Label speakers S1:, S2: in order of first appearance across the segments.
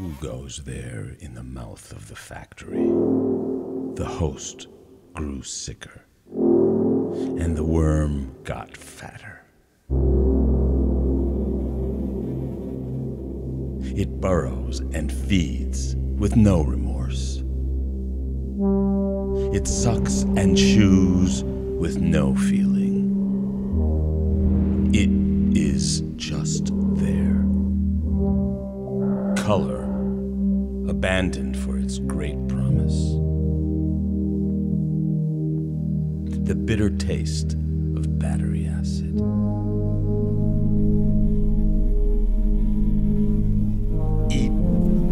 S1: Who goes there in the mouth of the factory? The host grew sicker, and the worm got fatter. It burrows and feeds with no remorse. It sucks and chews with no feeling. It is just there. Color, abandoned for its great promise. The bitter taste of battery acid. Eat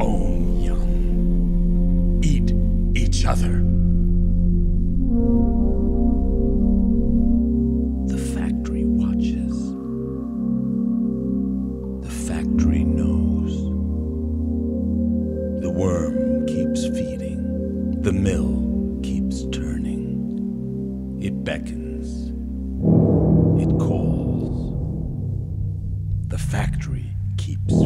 S1: own young. Eat each other. It beckons. It calls. The factory keeps